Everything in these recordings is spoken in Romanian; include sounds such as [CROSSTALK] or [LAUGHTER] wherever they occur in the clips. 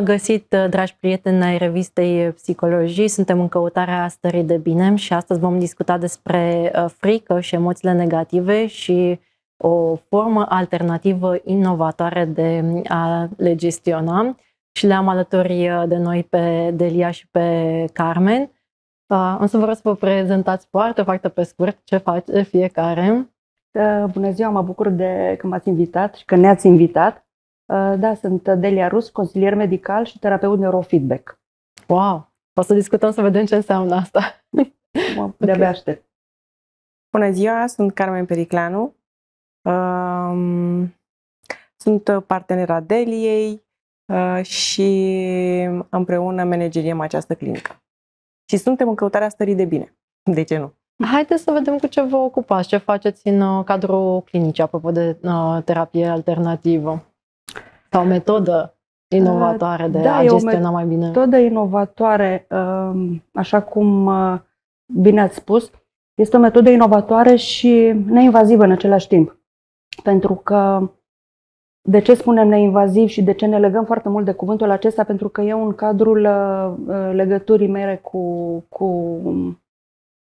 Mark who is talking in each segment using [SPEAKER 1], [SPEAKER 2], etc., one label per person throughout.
[SPEAKER 1] găsit, dragi prieteni, ai revistei Psihologii. Suntem în căutarea stării de bine și astăzi vom discuta despre frică și emoțiile negative și o formă alternativă inovatoare de a le gestiona. Și le-am alături de noi pe Delia și pe Carmen. Am să vă să vă prezentați foarte, foarte pe scurt ce face fiecare.
[SPEAKER 2] Bună ziua, mă bucur de că m-ați invitat și că ne-ați invitat. Da, sunt Delia Rus, consilier medical și terapeut neurofeedback.
[SPEAKER 1] Wow! O să discutăm să vedem ce înseamnă asta.
[SPEAKER 2] Mă, [LAUGHS] de-abia okay. aștept.
[SPEAKER 3] Bună ziua, sunt Carmen Periclanu. Um, sunt partenera Deliei uh, și împreună manageriem această clinică. Și suntem în căutarea stării de bine. De ce nu?
[SPEAKER 1] Haideți să vedem cu ce vă ocupați, ce faceți în uh, cadrul clinicii, apropo de uh, terapie alternativă sau metodă inovatoare de da, a gestiona mai bine.
[SPEAKER 2] metodă inovatoare, um, așa cum uh, bine ați spus, este o metodă inovatoare și neinvazivă în același timp. Pentru că de ce spunem neinvaziv și de ce ne legăm foarte mult de cuvântul acesta? Pentru că eu în cadrul uh, legăturii mele cu, cu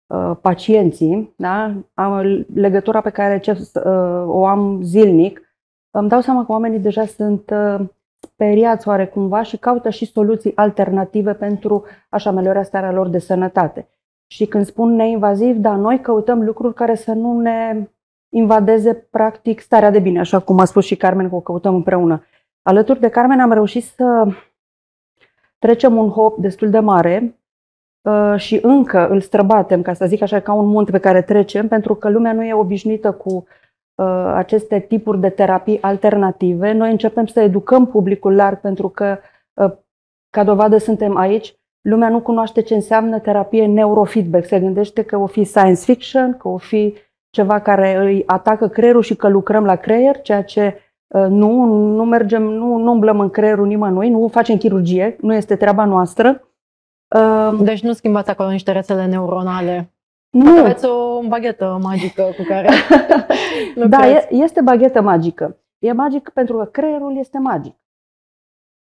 [SPEAKER 2] uh, pacienții, da? am, legătura pe care ce, uh, o am zilnic, îmi dau seama că oamenii deja sunt uh, speriați oarecumva și caută și soluții alternative pentru a-și ameliora starea lor de sănătate. Și când spun neinvaziv, da, noi căutăm lucruri care să nu ne invadeze practic starea de bine, așa cum a spus și Carmen că o căutăm împreună. Alături de Carmen am reușit să trecem un hop destul de mare uh, și încă îl străbatem, ca să zic așa, ca un munte pe care trecem, pentru că lumea nu e obișnuită cu uh, aceste tipuri de terapii alternative. Noi începem să educăm publicul larg pentru că, uh, ca dovadă, suntem aici. Lumea nu cunoaște ce înseamnă terapie neurofeedback. Se gândește că o fi science fiction, că o fi ceva care îi atacă creierul și că lucrăm la creier, ceea ce uh, nu, nu mergem, nu, nu umblăm în creierul nimănui, nu facem chirurgie, nu este treaba noastră.
[SPEAKER 1] Uh, deci nu schimbați acolo niște rețele neuronale. Nu. Aveți o baghetă magică cu care [LAUGHS]
[SPEAKER 2] Da, este baghetă magică. E magic pentru că creierul este magic.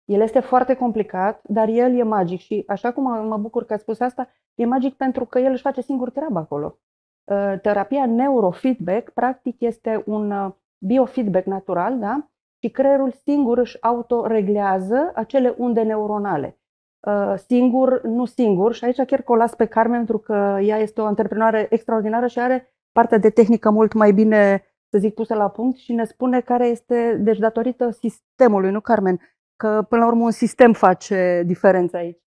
[SPEAKER 2] El este foarte complicat, dar el e magic și așa cum mă bucur că ați spus asta, e magic pentru că el își face singur treaba acolo. Uh, terapia neurofeedback, practic, este un uh, biofeedback natural, da? Și creierul singur își autoreglează acele unde neuronale. Uh, singur, nu singur, și aici chiar că o las pe Carmen pentru că ea este o antreprenoare extraordinară și are partea de tehnică mult mai bine, să zic, pusă la punct și ne spune care este, deci datorită sistemului, nu Carmen? Că până la urmă un sistem face diferența aici.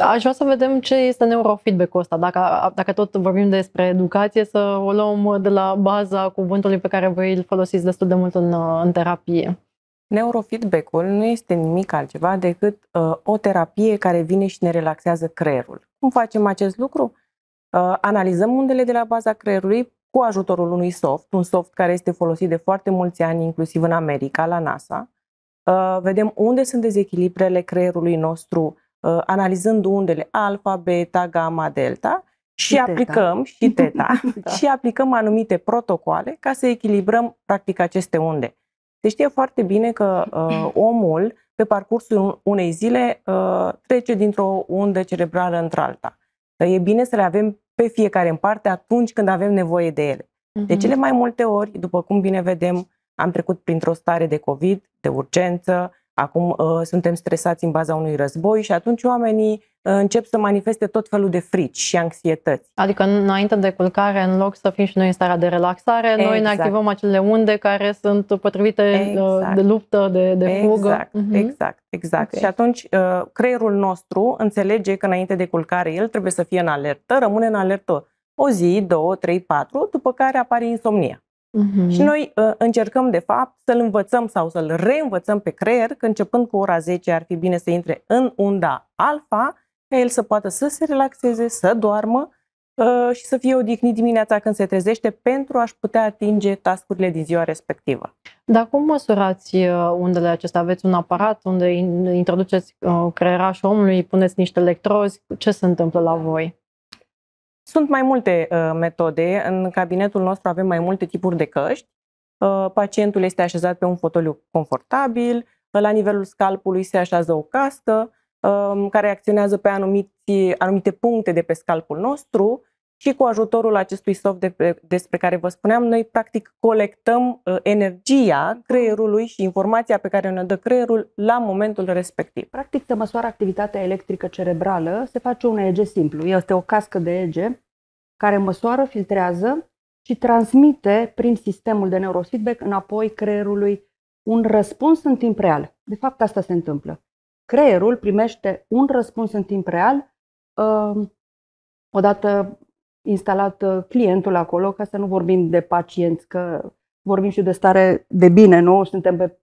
[SPEAKER 1] Aș vrea să vedem ce este neurofeedback-ul ăsta. Dacă, dacă tot vorbim despre educație, să o luăm de la baza cuvântului pe care voi îl folosiți destul de mult în, în terapie.
[SPEAKER 3] Neurofeedback-ul nu este nimic altceva decât uh, o terapie care vine și ne relaxează creierul. Cum facem acest lucru? Uh, analizăm undele de la baza creierului cu ajutorul unui soft, un soft care este folosit de foarte mulți ani, inclusiv în America, la NASA. Uh, vedem unde sunt dezechilibrele creierului nostru Uh, analizând undele alfa, beta, gamma, delta și, și aplicăm teta. și [LAUGHS] teta da. [LAUGHS] și aplicăm anumite protocoale ca să echilibrăm practic aceste unde. Se știe foarte bine că uh, omul pe parcursul unei zile uh, trece dintr-o undă cerebrală într-alta. E bine să le avem pe fiecare în parte atunci când avem nevoie de ele. Uh-huh. De mhm. cele mai multe ori, după cum bine vedem, am trecut printr-o stare de COVID, de urgență, Acum uh, suntem stresați în baza unui război și atunci oamenii uh, încep să manifeste tot felul de frici și anxietăți.
[SPEAKER 1] Adică înainte de culcare, în loc să fim și noi în starea de relaxare, exact. noi ne exact. activăm acele unde care sunt potrivite uh, exact. de luptă, de, de fugă.
[SPEAKER 3] Exact, uh-huh. exact, exact. Okay. Și atunci uh, creierul nostru înțelege că înainte de culcare el trebuie să fie în alertă, rămâne în alertă o zi, două, trei, patru, după care apare insomnia. Uh-huh. Și noi uh, încercăm, de fapt, să-l învățăm sau să-l reînvățăm pe creier că începând cu ora 10 ar fi bine să intre în unda alfa, ca el să poată să se relaxeze, să doarmă uh, și să fie odihnit dimineața când se trezește pentru a-și putea atinge tascurile din ziua respectivă.
[SPEAKER 1] Dar cum măsurați uh, undele acestea? Aveți un aparat unde introduceți uh, creierașul omului, puneți niște electrozi? Ce se întâmplă la voi?
[SPEAKER 3] Sunt mai multe uh, metode. În cabinetul nostru avem mai multe tipuri de căști. Uh, pacientul este așezat pe un fotoliu confortabil, la nivelul scalpului se așează o cască um, care acționează pe anumite, anumite puncte de pe scalpul nostru și cu ajutorul acestui soft de pe, despre care vă spuneam, noi practic colectăm uh, energia creierului și informația pe care ne dă creierul la momentul respectiv.
[SPEAKER 2] Practic se măsoară activitatea electrică cerebrală, se face un EEG simplu. Este o cască de EEG care măsoară, filtrează și transmite prin sistemul de neurofeedback înapoi creierului un răspuns în timp real. De fapt, asta se întâmplă. Creierul primește un răspuns în timp real uh, odată instalat uh, clientul acolo, ca să nu vorbim de pacienți, că vorbim și de stare de bine, nu? Suntem pe,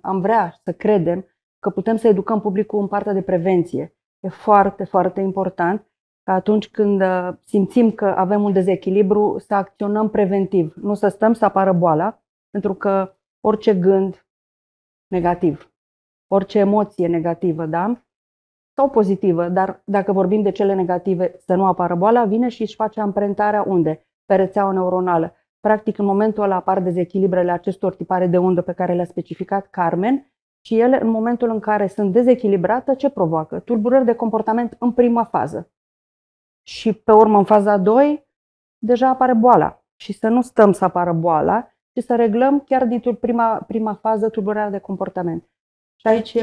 [SPEAKER 2] am vrea să credem că putem să educăm publicul în partea de prevenție. E foarte, foarte important că atunci când uh, simțim că avem un dezechilibru, să acționăm preventiv. Nu să stăm să apară boala, pentru că orice gând negativ, orice emoție negativă, da? Sau pozitivă, dar dacă vorbim de cele negative, să nu apară boala, vine și își face amprentarea unde? Pe rețeaua neuronală. Practic, în momentul ăla apar dezechilibrele acestor tipare de undă pe care le-a specificat Carmen și ele, în momentul în care sunt dezechilibrate, ce provoacă? Tulburări de comportament în prima fază. Și pe urmă, în faza 2, deja apare boala. Și să nu stăm să apară boala, ci să reglăm chiar din prima, prima fază tulburarea de comportament. Și aici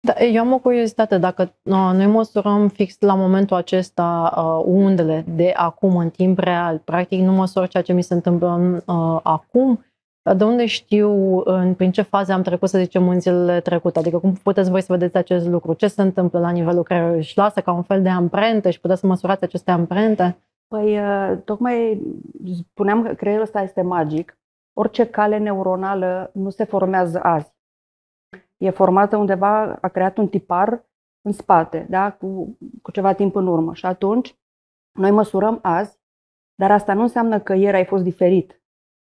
[SPEAKER 1] da, eu am o curiozitate, dacă uh, noi măsurăm fix la momentul acesta uh, undele de acum în timp real, practic nu măsor ceea ce mi se întâmplă uh, acum, de unde știu în prin ce faze am trecut, să zicem, în zilele trecute? Adică cum puteți voi să vedeți acest lucru? Ce se întâmplă la nivelul care își lasă ca un fel de amprente și puteți să măsurați aceste amprente?
[SPEAKER 2] Păi, uh, tocmai spuneam că creierul ăsta este magic. Orice cale neuronală nu se formează azi e formată undeva, a creat un tipar în spate, da? cu, cu ceva timp în urmă. Și atunci noi măsurăm azi, dar asta nu înseamnă că ieri ai fost diferit,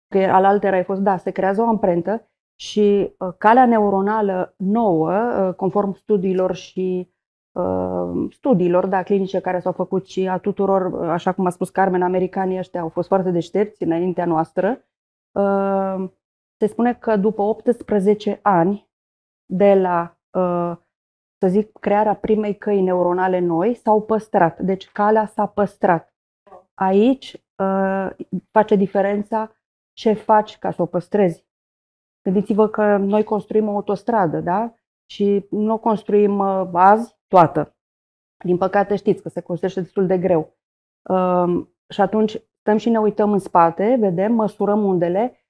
[SPEAKER 2] că alaltă ai fost, da, se creează o amprentă și uh, calea neuronală nouă, uh, conform studiilor și uh, studiilor da, clinice care s-au făcut și a tuturor, uh, așa cum a spus Carmen, americanii ăștia au fost foarte deștepți înaintea noastră, uh, se spune că după 18 ani de la, uh, să zic, crearea primei căi neuronale noi s-au păstrat. Deci calea s-a păstrat. Aici uh, face diferența ce faci ca să o păstrezi. Gândiți-vă că noi construim o autostradă, da? Și nu o construim uh, azi toată. Din păcate știți că se construiește destul de greu. Și atunci stăm și ne uităm în spate, vedem, măsurăm undele Uh,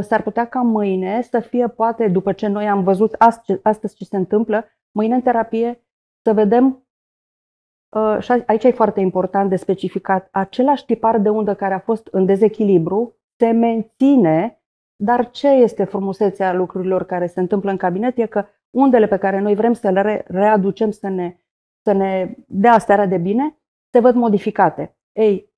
[SPEAKER 2] s-ar putea ca mâine să fie, poate, după ce noi am văzut astăzi ce se întâmplă, mâine în terapie să vedem, uh, și aici e foarte important de specificat, același tipar de undă care a fost în dezechilibru se menține, dar ce este frumusețea lucrurilor care se întâmplă în cabinet e că undele pe care noi vrem să le readucem, să ne, să ne dea starea de bine, se văd modificate. Ei,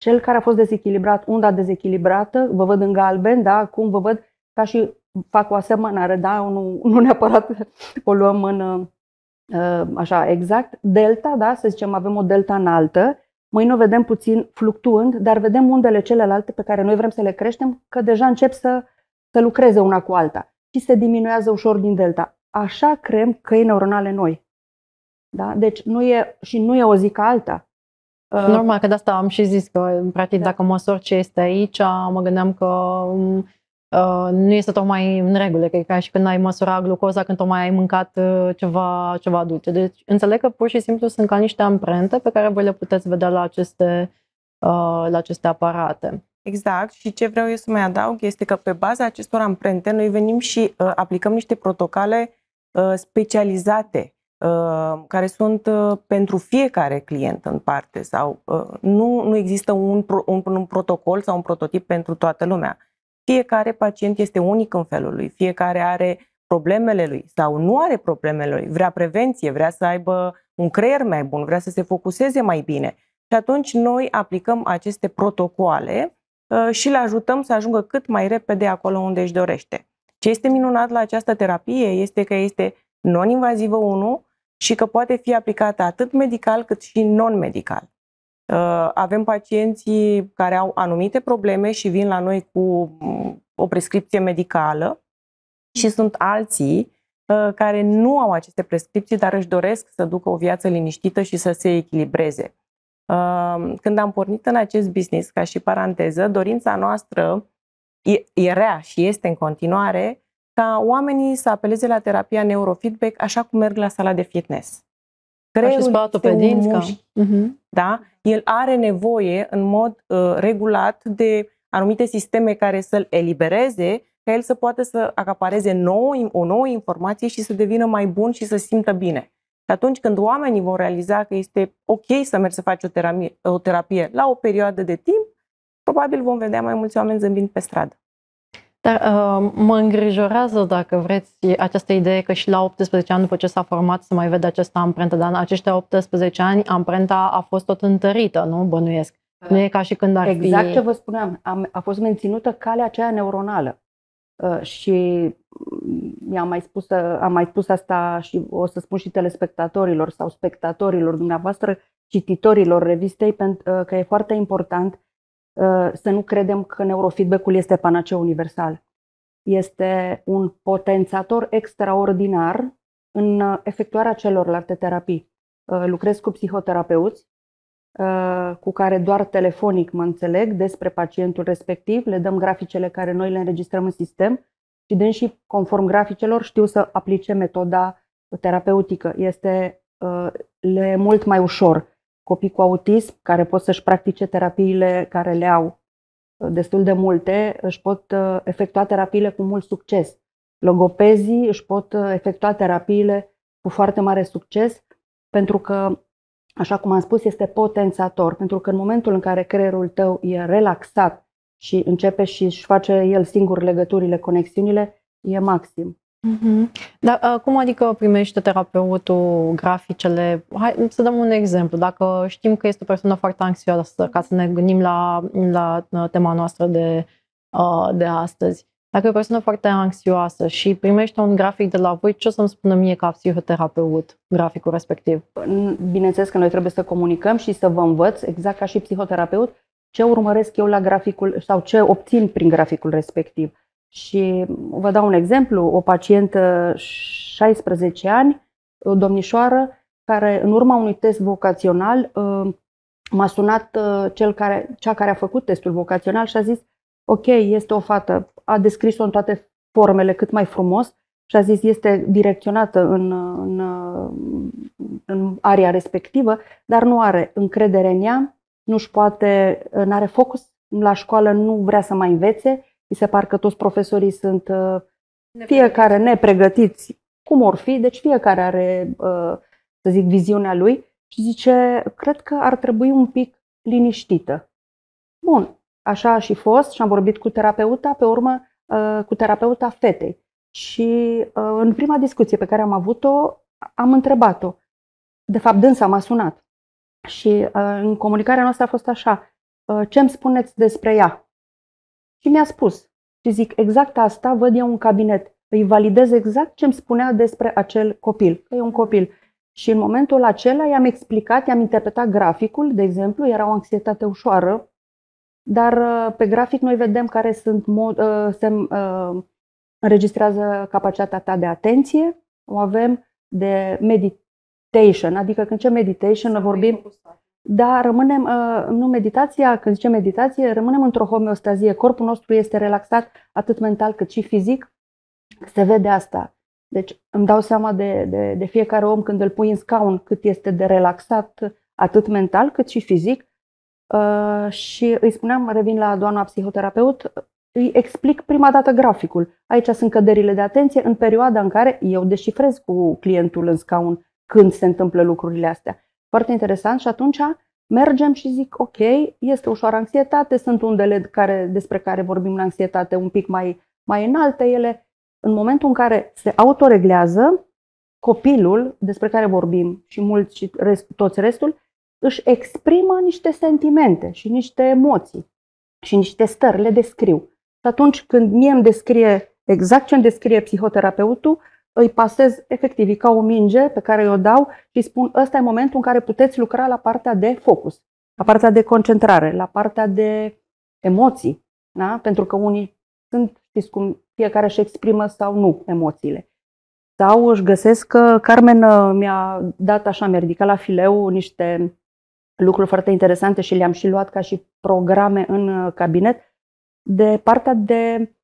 [SPEAKER 2] cel care a fost dezechilibrat, unda dezechilibrată, vă văd în galben, da? Cum vă văd ca și fac o asemănare, da? Nu, nu neapărat [LAUGHS] o luăm în uh, așa exact. Delta, da? Să zicem, avem o delta înaltă, mâine o vedem puțin fluctuând, dar vedem undele celelalte pe care noi vrem să le creștem, că deja încep să, să lucreze una cu alta și se diminuează ușor din delta. Așa creăm căi neuronale noi. Da? Deci nu e, și nu e o zi ca alta.
[SPEAKER 1] Uh, Normal, că de asta am și zis că, practic, da. dacă măsor ce este aici, mă gândeam că um, uh, nu este tocmai în regulă, că e ca și când ai măsura glucoza când tocmai ai mâncat uh, ceva, ceva dulce. Deci înțeleg că pur și simplu sunt ca niște amprente pe care voi le puteți vedea la aceste, uh, la aceste aparate.
[SPEAKER 3] Exact. Și ce vreau eu să mai adaug este că pe baza acestor amprente noi venim și uh, aplicăm niște protocole uh, specializate Uh, care sunt uh, pentru fiecare client în parte sau uh, nu, nu există un, un, un protocol sau un prototip pentru toată lumea. Fiecare pacient este unic în felul lui, fiecare are problemele lui sau nu are problemele lui, vrea prevenție, vrea să aibă un creier mai bun, vrea să se focuseze mai bine. Și atunci noi aplicăm aceste protocoale și le ajutăm să ajungă cât mai repede acolo unde își dorește. Ce este minunat la această terapie este că este non-invazivă 1, și că poate fi aplicată atât medical cât și non-medical. Uh, avem pacienții care au anumite probleme și vin la noi cu mm, o prescripție medicală și sunt alții uh, care nu au aceste prescripții, dar își doresc să ducă o viață liniștită și să se echilibreze. Uh, când am pornit în acest business, ca și paranteză, dorința noastră era și este în continuare ca oamenii să apeleze la terapia neurofeedback așa cum merg la sala de fitness.
[SPEAKER 1] Creierul ca pe dinți, ca...
[SPEAKER 3] uh-huh. da? El are nevoie în mod uh, regulat de anumite sisteme care să-l elibereze, ca el să poată să acapareze nouă, o nouă informație și să devină mai bun și să simtă bine. Și atunci când oamenii vor realiza că este ok să mergi să faci o terapie, o terapie la o perioadă de timp, probabil vom vedea mai mulți oameni zâmbind pe stradă.
[SPEAKER 1] Dar uh, mă îngrijorează, dacă vreți, această idee că și la 18 ani, după ce s-a format, să mai vede această amprentă. Dar în acești 18 ani, amprenta a fost tot întărită, nu? Bănuiesc. Nu e ca și când ar
[SPEAKER 2] exact fi... Exact ce vă spuneam. A, a fost menținută calea aceea neuronală. Uh, și mi-am mai spus, am mai spus asta și o să spun și telespectatorilor sau spectatorilor dumneavoastră, cititorilor revistei, pentru uh, că e foarte important Uh, să nu credem că neurofeedback-ul este panaceu universal. Este un potențator extraordinar în uh, efectuarea celorlalte terapii. Uh, lucrez cu psihoterapeuți cu care doar telefonic mă înțeleg despre pacientul respectiv, le dăm graficele care noi le înregistrăm în sistem și dând și conform graficelor știu să aplice metoda terapeutică. Este le mult mai ușor copii cu autism care pot să-și practice terapiile care le au uh, destul de multe, își pot uh, efectua terapiile cu mult succes. Logopezii își pot uh, efectua terapiile cu foarte mare succes pentru că, așa cum am spus, este potențator. Pentru că în momentul în care creierul tău e relaxat și începe și își face el singur legăturile, conexiunile, e maxim.
[SPEAKER 1] Mm-hmm. Dar uh, cum adică primește terapeutul graficele? Hai să dăm un exemplu. Dacă știm că este o persoană foarte anxioasă, ca să ne gândim la, la uh, tema noastră de, uh, de astăzi, dacă e o persoană foarte anxioasă și primește un grafic de la voi, ce o să-mi spună mie ca psihoterapeut graficul respectiv?
[SPEAKER 2] Bineînțeles că noi trebuie să comunicăm și să vă învăț, exact ca și psihoterapeut, ce urmăresc eu la graficul sau ce obțin prin graficul respectiv. Și vă dau un exemplu, o pacientă 16 ani, o domnișoară, care în urma unui test vocațional uh, m-a sunat uh, cel care, cea care a făcut testul vocațional și a zis ok, este o fată, a descris-o în toate formele cât mai frumos și a zis este direcționată în, în, în area respectivă, dar nu are încredere în ea, nu-și poate, nu are focus la școală, nu vrea să mai învețe mi se par că toți profesorii sunt uh, fiecare nepregătiți cum or fi, deci fiecare are, uh, să zic, viziunea lui și zice, cred că ar trebui un pic liniștită. Bun, așa a și fost și am vorbit cu terapeuta, pe urmă uh, cu terapeuta fetei. Și în prima discuție pe care am avut-o, am întrebat-o. De fapt, dânsa m-a sunat. Și în comunicarea noastră a fost așa. Ce îmi spuneți despre ea? Și mi-a spus. Și zic, exact asta văd eu un cabinet. Îi validez exact ce îmi spunea despre acel copil, că e un copil. Și în momentul acela i-am explicat, i-am interpretat graficul, de exemplu, era o anxietate ușoară, dar uh, pe grafic noi vedem care sunt mod, uh, se uh, înregistrează capacitatea ta de atenție, o avem de meditation, adică când ce meditation vorbim, da, rămânem, uh, nu meditația, când zicem meditație, rămânem într-o homeostazie. Corpul nostru este relaxat atât mental cât și fizic. Se vede asta. Deci îmi dau seama de, de, de fiecare om când îl pui în scaun cât este de relaxat atât mental cât și fizic. Uh, și îi spuneam, revin la doamna psihoterapeut, îi explic prima dată graficul. Aici sunt căderile de atenție în perioada în care eu deșifrez cu clientul în scaun când se întâmplă lucrurile astea. Foarte interesant și atunci mergem și zic, ok, este ușoară anxietate, sunt undele care, despre care vorbim în anxietate un pic mai, mai înalte, ele în momentul în care se autoreglează, copilul despre care vorbim și mulți și rest, toți restul, își exprimă niște sentimente și niște emoții și niște stări, le descriu. Și atunci când mie îmi descrie exact ce îmi descrie psihoterapeutul, îi pasez efectiv, ca o minge pe care o dau și spun ăsta e momentul în care puteți lucra la partea de focus, la partea de concentrare, la partea de emoții. Da? Pentru că unii sunt, știți cum, fiecare își exprimă sau nu emoțiile. sau își găsesc că Carmen uh, mi-a dat așa, mi-a ridicat la fileu niște lucruri foarte interesante și le-am și luat ca și programe în uh, cabinet de partea de uh,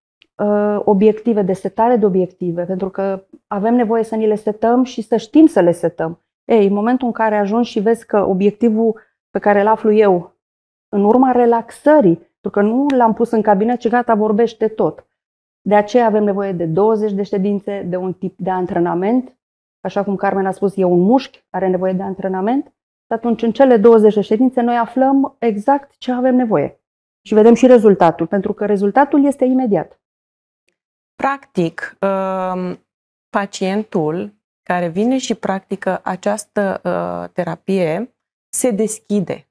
[SPEAKER 2] obiective, de setare de obiective, pentru că avem nevoie să ni le setăm și să știm să le setăm. Ei, în momentul în care ajungi și vezi că obiectivul pe care îl aflu eu, în urma relaxării, pentru că nu l-am pus în cabinet și gata, vorbește tot. De aceea avem nevoie de 20 de ședințe, de un tip de antrenament. Așa cum Carmen a spus, e un mușchi, are nevoie de antrenament. Și atunci, în cele 20 de ședințe, noi aflăm exact ce avem nevoie. Și vedem și rezultatul, pentru că rezultatul este imediat.
[SPEAKER 3] Practic, um, pacientul care vine și practică această uh, terapie se deschide.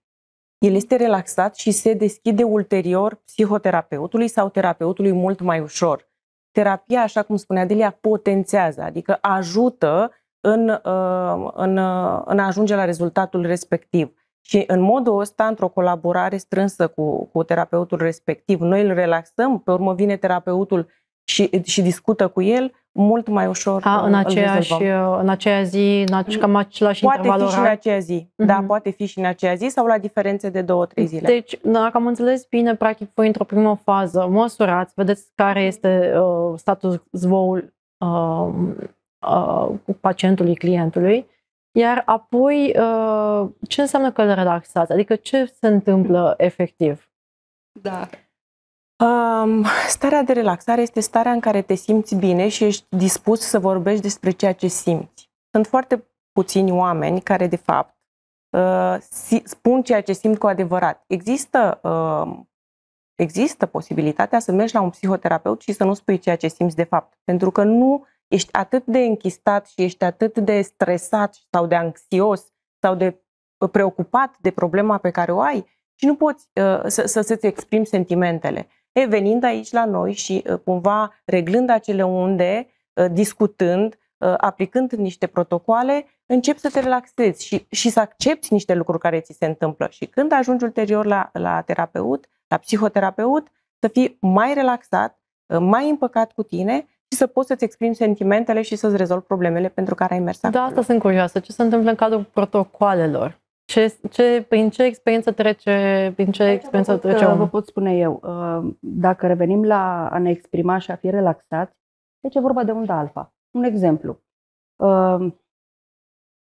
[SPEAKER 3] El este relaxat și se deschide ulterior psihoterapeutului sau terapeutului mult mai ușor. Terapia, așa cum spunea Delia, potențează, adică ajută în, uh, în, uh, în a ajunge la rezultatul respectiv. Și în modul ăsta, într-o colaborare strânsă cu, cu terapeutul respectiv, noi îl relaxăm, pe urmă vine terapeutul și, și discută cu el, mult mai ușor
[SPEAKER 1] A, în, aceeași, în aceea zi, în cam același
[SPEAKER 3] Poate
[SPEAKER 1] interval
[SPEAKER 3] fi și în aceea zi. Mm-hmm. Da, poate fi și în aceea zi sau la diferențe de două, trei zile.
[SPEAKER 1] Deci, dacă am înțeles bine, practic voi într-o primă fază măsurați, vedeți care este uh, status quo-ul uh, uh, pacientului, clientului, iar apoi uh, ce înseamnă că îl relaxați? Adică ce se întâmplă efectiv?
[SPEAKER 2] Da.
[SPEAKER 3] Um, starea de relaxare este starea în care te simți bine și ești dispus să vorbești despre ceea ce simți. Sunt foarte puțini oameni care, de fapt, uh, spun ceea ce simt cu adevărat. Există, uh, există posibilitatea să mergi la un psihoterapeut și să nu spui ceea ce simți de fapt. Pentru că nu ești atât de închistat și ești atât de stresat sau de anxios sau de preocupat de problema pe care o ai și nu poți uh, să, să, să-ți exprimi sentimentele. E, venind aici la noi și uh, cumva reglând acele unde, uh, discutând, uh, aplicând niște protocoale, începi să te relaxezi și, și să accepti niște lucruri care ți se întâmplă. Și când ajungi ulterior la, la terapeut, la psihoterapeut, să fii mai relaxat, mai împăcat cu tine și să poți să-ți exprimi sentimentele și să-ți rezolvi problemele pentru care ai mers
[SPEAKER 1] acolo. Da, asta sunt curioasă. Ce se întâmplă în cadrul protocoalelor? Ce, ce, prin ce experiență trece, prin ce Aici experiență
[SPEAKER 2] vă
[SPEAKER 1] pot, trece
[SPEAKER 2] Vă pot spune eu, uh, dacă revenim la a ne exprima și a fi relaxați, deci e vorba de unda alfa. Un exemplu. Uh,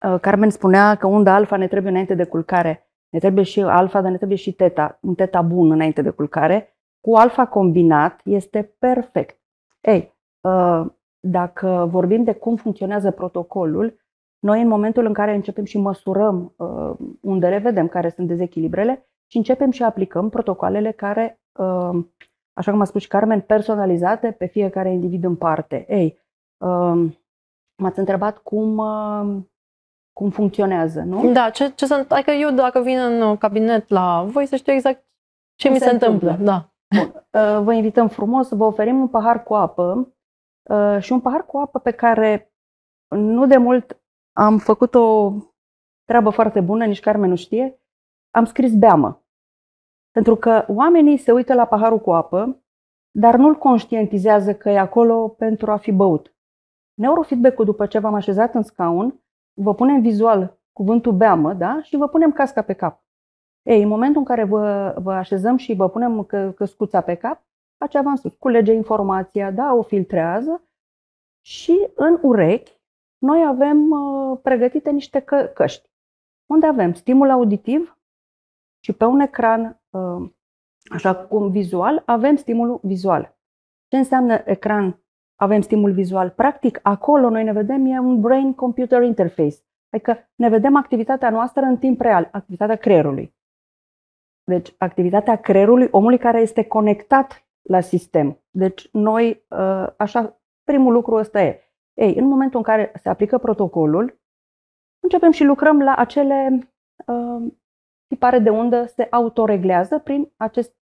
[SPEAKER 2] uh, Carmen spunea că unda alfa ne trebuie înainte de culcare. Ne trebuie și alfa, dar ne trebuie și teta. Un teta bun înainte de culcare. Cu alfa combinat este perfect. Ei, dacă vorbim de cum funcționează protocolul, noi, în momentul în care începem și măsurăm uh, undele, vedem care sunt dezechilibrele și începem și aplicăm protocoalele care, uh, așa cum a spus și Carmen, personalizate pe fiecare individ în parte. Ei, uh, m-ați întrebat cum, uh, cum funcționează, nu?
[SPEAKER 1] Da, ce, ce sunt, adică eu dacă vin în cabinet la voi să știu exact ce cum mi se, se întâmplă. întâmplă. Da.
[SPEAKER 2] Bun. Uh, vă invităm frumos să vă oferim un pahar cu apă uh, și un pahar cu apă pe care nu de mult am făcut o treabă foarte bună, nici Carmen nu știe, am scris beamă. Pentru că oamenii se uită la paharul cu apă, dar nu-l conștientizează că e acolo pentru a fi băut. Neurofeedback-ul, după ce v-am așezat în scaun, vă punem vizual cuvântul beamă, da? Și vă punem casca pe cap. Ei, în momentul în care vă, vă așezăm și vă punem că, căscuța pe cap, face v-am spus, culege informația, da, o filtrează și în urechi noi avem uh, pregătite niște că- căști, unde avem stimul auditiv și pe un ecran, uh, așa cum vizual, avem stimulul vizual. Ce înseamnă ecran? Avem stimul vizual. Practic, acolo noi ne vedem, e un brain-computer interface. Adică ne vedem activitatea noastră în timp real, activitatea creierului. Deci, activitatea creierului omului care este conectat la sistem. Deci, noi, uh, așa, primul lucru ăsta e. Ei, în momentul în care se aplică protocolul, începem și lucrăm la acele uh, tipare de undă se autoreglează prin acest,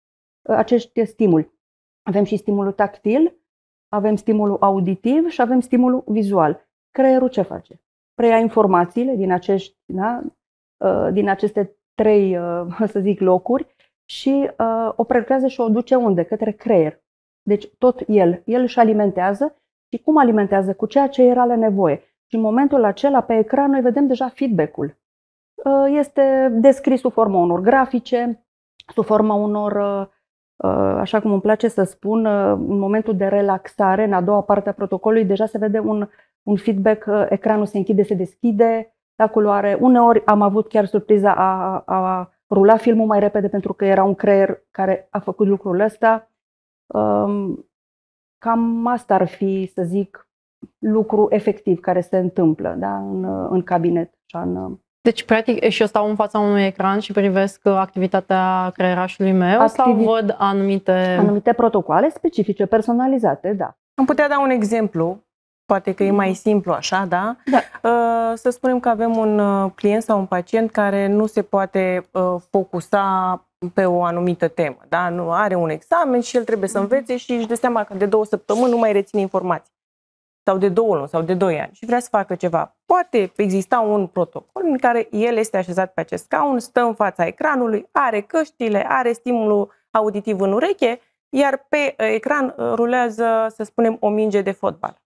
[SPEAKER 2] uh, acești stimuli. Avem și stimulul tactil, avem stimulul auditiv și avem stimulul vizual. Creierul ce face? Preia informațiile din, acești, da, uh, din aceste trei, uh, [LAUGHS] să zic, locuri și uh, o prelucrează și o duce unde? Către creier. Deci tot el, el își alimentează și cum alimentează cu ceea ce era la nevoie. Și în momentul acela, pe ecran, noi vedem deja feedback-ul. Uh, este descris sub formă unor grafice, sub forma unor, uh, uh, așa cum îmi place să spun, în momentul de relaxare, în a doua parte a protocolului, deja se vede un, un feedback, ecranul se închide, se deschide, la culoare. Uneori am avut chiar surpriza a, a rula filmul mai repede pentru că era un creier care a făcut lucrul ăsta. Um, cam asta ar fi, să zic, lucru efectiv care se întâmplă da? în, în cabinet. Așa, în,
[SPEAKER 1] deci, practic, și eu stau în fața unui ecran și privesc activitatea creierașului meu Activi... sau văd anumite...
[SPEAKER 2] Anumite protocoale specifice, personalizate, da.
[SPEAKER 3] Am putea da un exemplu, poate că e mai mhm. simplu așa, da?
[SPEAKER 2] da.
[SPEAKER 3] Uh, să spunem că avem un uh, client sau un pacient care nu se poate uh, focusa pe o anumită temă, da? Nu are un examen și el trebuie să mhm. învețe și își dă seama că de două săptămâni nu mai reține informații sau de două luni sau de doi ani și vrea să facă ceva, poate exista un protocol în care el este așezat pe acest scaun, stă în fața ecranului, are căștile, are stimulul auditiv în ureche, iar pe uh, ecran uh, rulează, să spunem, o minge de fotbal.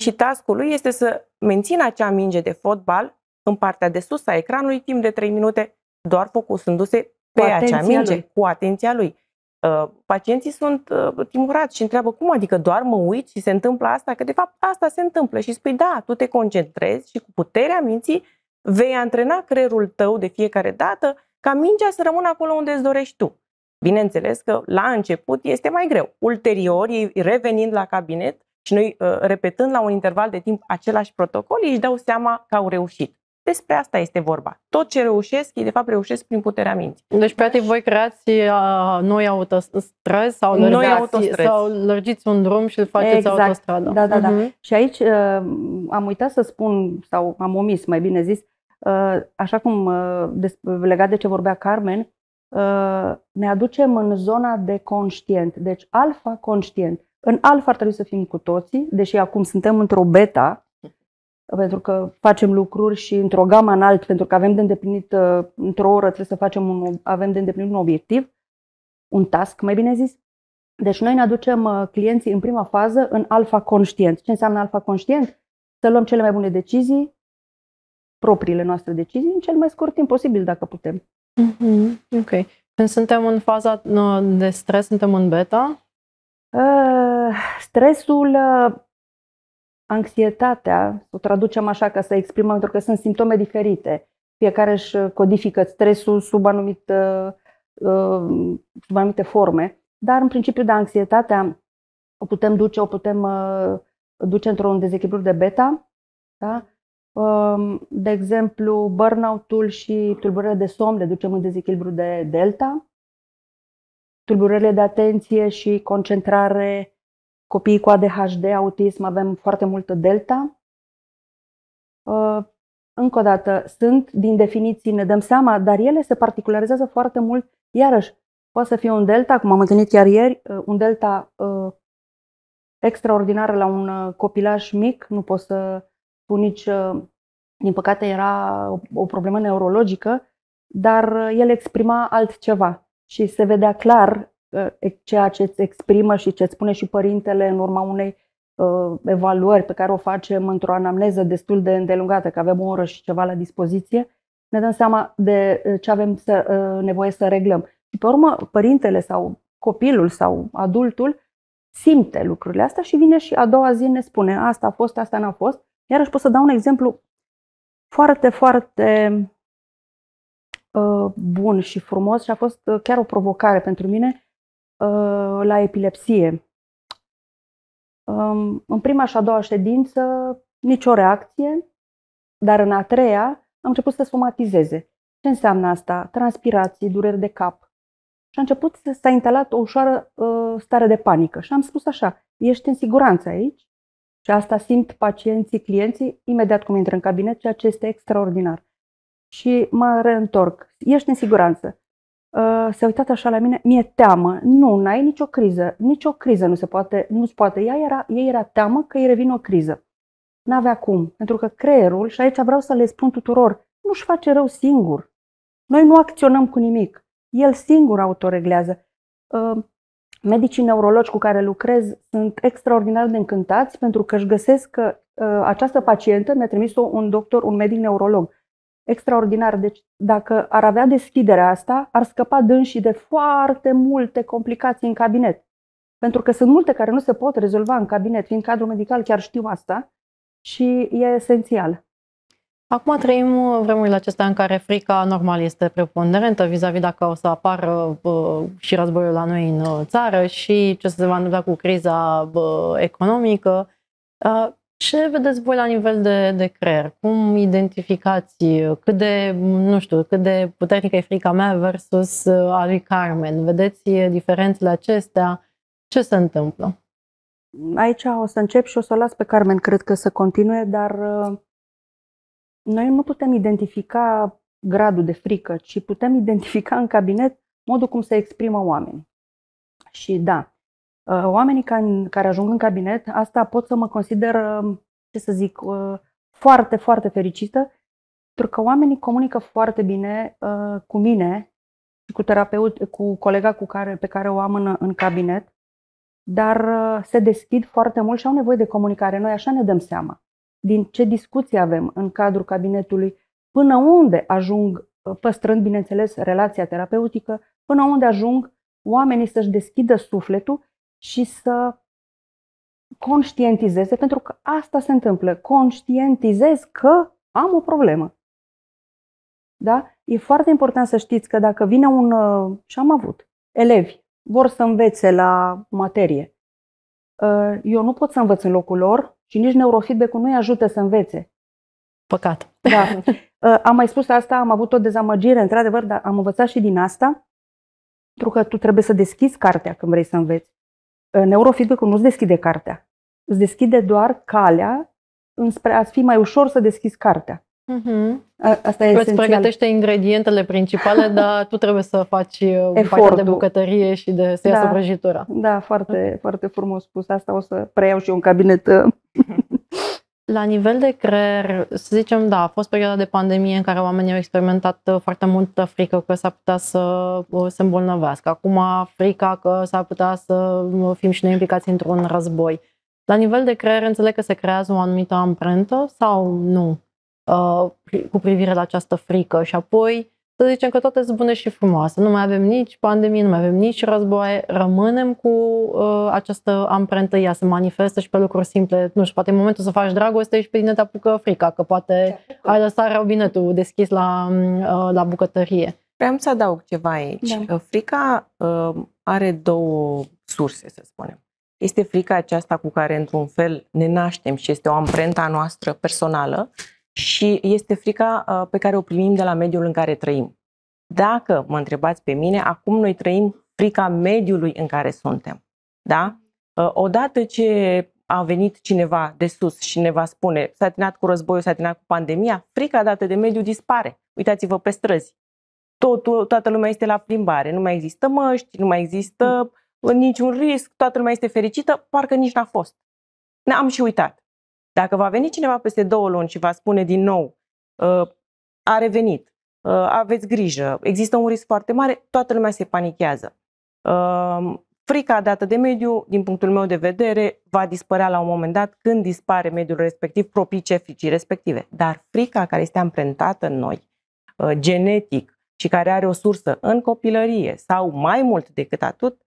[SPEAKER 3] Și tascul lui este să mențină acea minge de fotbal în partea de sus a ecranului timp de 3 minute, doar focusându-se pe acea minge, lui. cu atenția lui. Uh, pacienții sunt uh, timurați și întreabă cum adică doar mă uit și se întâmplă asta, că de fapt asta se întâmplă și spui da, tu te concentrezi și cu puterea minții vei antrena creierul tău de fiecare dată ca mingea să rămână acolo unde îți dorești tu. Bineînțeles că la început este mai greu. Ulterior, revenind la cabinet și noi uh, repetând la un interval de timp același protocol, își dau seama că au reușit. Despre asta este vorba. Tot ce reușesc, ei de fapt reușesc prin puterea minții.
[SPEAKER 1] Deci, practic, voi creați uh, noi autostrăzi sau, noi autostrăzi. sau lărgiți un drum și îl faceți exact. autostradă.
[SPEAKER 2] Da, da, uh-huh. da. Mhm. Și aici uh, am uitat să spun, sau am omis, mai bine zis, uh, așa cum uh, des, legat de ce vorbea Carmen, uh, ne aducem în zona de conștient. Deci, alfa conștient. În alfa ar trebui să fim cu toții, deși acum suntem într-o beta, pentru că facem lucruri și într-o gamă înalt, pentru că avem de îndeplinit, uh, într-o oră trebuie să facem un, avem de îndeplinit un obiectiv, un task, mai bine zis. Deci noi ne aducem uh, clienții în prima fază în alfa conștient. Ce înseamnă alfa conștient? Să luăm cele mai bune decizii, propriile noastre decizii, în cel mai scurt timp posibil, dacă putem.
[SPEAKER 1] Mm-hmm. Ok. Când suntem în faza uh, de stres, suntem în beta?
[SPEAKER 2] Uh, stresul anxietatea, o traducem așa ca să exprimăm, pentru că sunt simptome diferite. Fiecare își codifică stresul sub, anumit, uh, sub anumite forme, dar în principiu de anxietatea o putem duce, o putem uh, duce într-un dezechilibru de beta, da? Um, de exemplu, burnout-ul și tulburările de somn le ducem în dezechilibru de delta, tulburările de atenție și concentrare Copiii cu ADHD, autism, avem foarte multă delta. Uh, încă o dată, sunt din definiții, ne dăm seama, dar ele se particularizează foarte mult. Iarăși, poate să fie un delta, cum am întâlnit chiar ieri, uh, un delta uh, extraordinar la un copilaj mic, nu pot să spun nici, din păcate era o problemă neurologică, dar el exprima altceva și se vedea clar ceea ce îți exprimă și ce îți spune și părintele în urma unei uh, evaluări pe care o facem într-o anamneză destul de îndelungată, că avem o oră și ceva la dispoziție, ne dăm seama de uh, ce avem să, uh, nevoie să reglăm. Și pe urmă, părintele sau copilul sau adultul simte lucrurile astea și vine și a doua zi ne spune asta a fost, asta n-a fost. Iarăși pot să dau un exemplu foarte, foarte uh, bun și frumos și a fost uh, chiar o provocare pentru mine Uh, la epilepsie. Um, în prima și a doua ședință, nicio reacție, dar în a treia am început să somatizeze. Ce înseamnă asta? Transpirații, dureri de cap. Și a început să s-a instalat o ușoară uh, stare de panică. Și am spus așa, ești în siguranță aici? Și asta simt pacienții, clienții, imediat cum intră în cabinet, ceea ce este extraordinar. Și mă reîntorc. Ești în siguranță. Uh, se uitat așa la mine, mi-e teamă. Nu, n-ai nicio criză. Nicio criză nu se poate, nu se poate. Ea era, ei era teamă că îi revine o criză. N-avea cum, pentru că creierul, și aici vreau să le spun tuturor, nu-și face rău singur. Noi nu acționăm cu nimic. El singur autoreglează. Uh, medicii neurologi cu care lucrez sunt extraordinar de încântați pentru că își găsesc că uh, această pacientă mi-a trimis un doctor, un medic neurolog. Extraordinar. Deci dacă ar avea deschiderea asta, ar scăpa dânsii de foarte multe complicații în cabinet. Pentru că sunt multe care nu se pot rezolva în cabinet, fiind cadrul medical, chiar știu asta, și e esențial.
[SPEAKER 1] Acum trăim vremurile acestea în care frica normal este preponderentă vis-a-vis dacă o să apară bă, și războiul la noi în uh, țară și ce se va întâmpla cu criza bă, economică. Ce vedeți voi la nivel de, de creier? Cum identificați cât de, nu știu, cât de puternică e frica mea versus uh, a lui Carmen? Vedeți diferențele acestea? Ce se întâmplă?
[SPEAKER 2] Aici o să încep și o să o las pe Carmen, cred că să continue, dar uh, noi nu putem identifica gradul de frică, ci putem identifica în cabinet modul cum se exprimă oamenii. Și da, uh, oamenii care ajung în cabinet, asta pot să mă consider, uh, ce să zic, uh, foarte, foarte fericită, pentru că oamenii comunică foarte bine cu mine și cu terapeut, cu colega cu care, pe care o am în, în cabinet, dar se deschid foarte mult și au nevoie de comunicare. Noi așa ne dăm seama din ce discuții avem în cadrul cabinetului, până unde ajung, păstrând, bineînțeles, relația terapeutică, până unde ajung oamenii să-și deschidă sufletul și să conștientizeze, pentru că asta se întâmplă. Conștientizez că am o problemă. Da? E foarte important să știți că dacă vine un, și am avut, elevi, vor să învețe la materie, eu nu pot să învăț în locul lor, și nici neurofeedback-ul nu-i ajută să învețe.
[SPEAKER 1] Păcat.
[SPEAKER 2] Da. [LAUGHS] Uh, am mai spus asta, am avut o dezamăgire, într-adevăr, dar am învățat și din asta, pentru că tu trebuie să deschizi cartea când vrei să înveți. Uh, neurofeedback-ul nu-ți deschide cartea. Îți deschide doar calea înspre a fi mai ușor să deschizi cartea. Uh-huh. Asta e
[SPEAKER 1] Îți pregătește ingredientele principale, [LAUGHS] dar tu trebuie să faci Efortul. Uh, partea de bucătărie și de să iasă da. prăjitura.
[SPEAKER 2] Da, foarte, foarte frumos spus. Asta o să preiau și eu un cabinet. [LAUGHS] Uh.
[SPEAKER 1] La nivel de creier, să zicem, da, a fost perioada de pandemie în care oamenii au experimentat uh, foarte multă frică că s-ar putea să se îmbolnăvească. Acum frica că s-ar putea să fim și noi implicați într-un război. La nivel de creier, înțeleg că se creează o anumită amprentă sau nu? Uh, cu privire la această frică și apoi să zicem că toate sunt bune și frumoase. Nu mai avem nici pandemie, nu mai avem nici războaie, rămânem cu uh, această amprentă, ea se manifestă și pe lucruri simple. Nu știu, poate în momentul să faci dragoste și pe tine te apucă frica, că poate ai lăsat robinetul deschis la, uh, la bucătărie.
[SPEAKER 3] Vreau să adaug ceva aici. Da. Frica uh, are două surse, să spunem. Este frica aceasta cu care, într-un fel, ne naștem și este o amprentă a noastră personală și este frica uh, pe care o primim de la mediul în care trăim. Dacă mă întrebați pe mine, acum noi trăim frica mediului în care suntem. Da? Uh, odată ce a venit cineva de sus și ne va spune s-a terminat cu războiul, s-a terminat cu pandemia, frica dată de mediu dispare. Uitați-vă pe străzi. Totul, toată lumea este la plimbare, nu mai există măști, nu mai există niciun risc, toată lumea este fericită, parcă nici n-a fost. Ne-am și uitat. Dacă va veni cineva peste două luni și va spune din nou, uh, a revenit, uh, aveți grijă, există un risc foarte mare, toată lumea se panichează. Uh, frica dată de mediu, din punctul meu de vedere, va dispărea la un moment dat când dispare mediul respectiv propice fricii respective. Dar frica care este amprentată în noi, genetic, și care are o sursă în copilărie sau mai mult decât atât,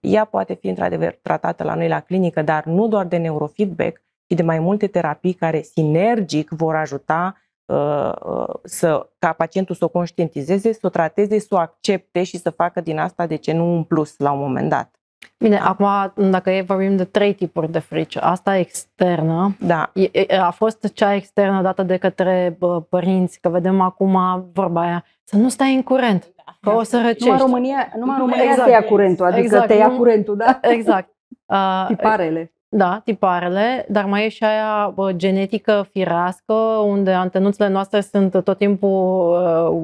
[SPEAKER 3] ea poate fi într-adevăr tratată la noi la clinică, dar nu doar de neurofeedback, și de mai multe terapii care sinergic vor ajuta uh, uh, să, ca pacientul să o conștientizeze, să o trateze, să o accepte și să facă din asta, de ce nu, un plus la un moment dat.
[SPEAKER 1] Bine, acum, dacă e vorbim de trei tipuri de frici, asta externă,
[SPEAKER 3] da.
[SPEAKER 1] a fost cea externă dată de către părinți, că vedem acum vorba aia, să nu stai în curent, că o să răcești.
[SPEAKER 2] Numai România, numai România exact. te ia curentul, adică exact. te ia curentul, da?
[SPEAKER 1] Exact. [LAUGHS]
[SPEAKER 2] Uh, Tiparele.
[SPEAKER 1] Da, tiparele, dar mai e și aia bă, genetică firească, unde antenuțele noastre sunt tot timpul